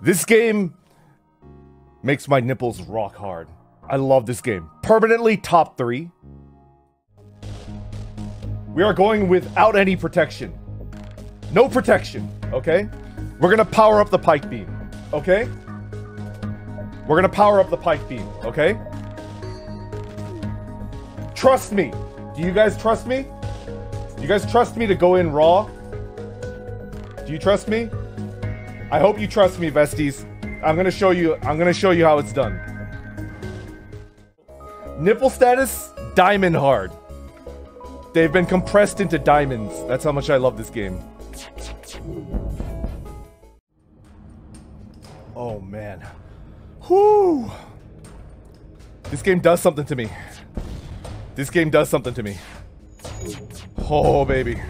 This game makes my nipples rock hard. I love this game. Permanently top three. We are going without any protection. No protection, okay? We're gonna power up the pike beam, okay? We're gonna power up the pike beam, okay? Trust me. Do you guys trust me? You guys trust me to go in raw? Do you trust me? I hope you trust me, Vesties. I'm gonna show you. I'm gonna show you how it's done. Nipple status, diamond hard. They've been compressed into diamonds. That's how much I love this game. Oh man. Whoo! This game does something to me. This game does something to me. Oh baby.